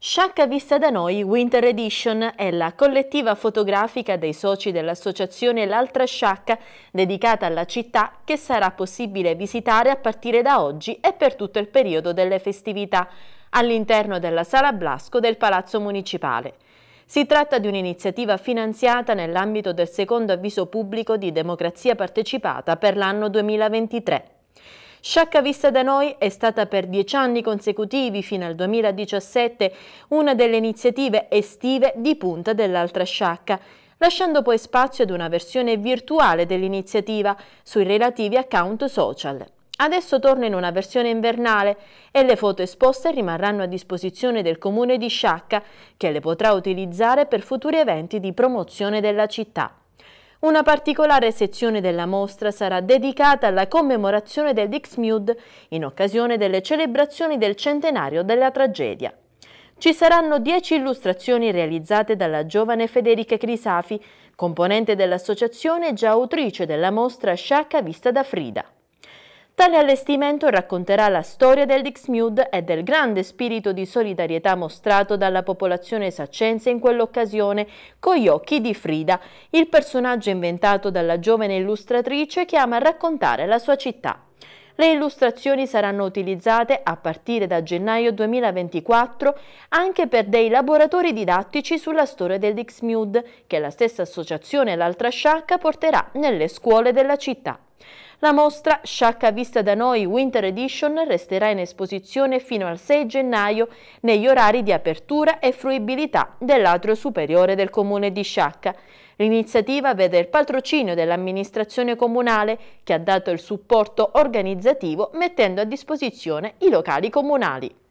Sciacca vista da noi Winter Edition è la collettiva fotografica dei soci dell'associazione L'Altra Sciacca dedicata alla città che sarà possibile visitare a partire da oggi e per tutto il periodo delle festività all'interno della Sala Blasco del Palazzo Municipale. Si tratta di un'iniziativa finanziata nell'ambito del secondo avviso pubblico di democrazia partecipata per l'anno 2023. Sciacca Vista da Noi è stata per dieci anni consecutivi fino al 2017 una delle iniziative estive di punta dell'altra Sciacca, lasciando poi spazio ad una versione virtuale dell'iniziativa sui relativi account social. Adesso torna in una versione invernale e le foto esposte rimarranno a disposizione del comune di Sciacca che le potrà utilizzare per futuri eventi di promozione della città. Una particolare sezione della mostra sarà dedicata alla commemorazione del Dixmude in occasione delle celebrazioni del centenario della tragedia. Ci saranno dieci illustrazioni realizzate dalla giovane Federica Crisafi, componente dell'associazione e già autrice della mostra Sciacca vista da Frida. Tale allestimento racconterà la storia del Dixmude e del grande spirito di solidarietà mostrato dalla popolazione saccense in quell'occasione con gli occhi di Frida, il personaggio inventato dalla giovane illustratrice che ama raccontare la sua città. Le illustrazioni saranno utilizzate a partire da gennaio 2024 anche per dei laboratori didattici sulla storia del Dixmude che la stessa associazione L'Altra Sciacca porterà nelle scuole della città. La mostra Sciacca vista da noi Winter Edition resterà in esposizione fino al 6 gennaio negli orari di apertura e fruibilità dell'atrio superiore del comune di Sciacca. L'iniziativa vede il patrocinio dell'amministrazione comunale che ha dato il supporto organizzativo mettendo a disposizione i locali comunali.